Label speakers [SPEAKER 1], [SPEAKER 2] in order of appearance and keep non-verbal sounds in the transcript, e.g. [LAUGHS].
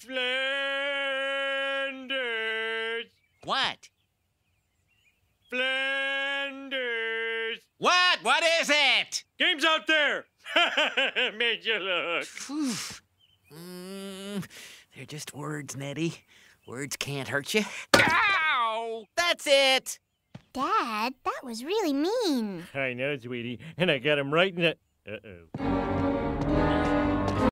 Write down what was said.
[SPEAKER 1] Flanders.
[SPEAKER 2] What? Flanders. What? What is it?
[SPEAKER 1] Game's out there. [LAUGHS] Made you look.
[SPEAKER 2] Mm, they're just words, Neddie. Words can't hurt you. Ow! That's it.
[SPEAKER 3] Dad, that was really mean.
[SPEAKER 1] I know, sweetie, and I got him right in the... Uh-oh.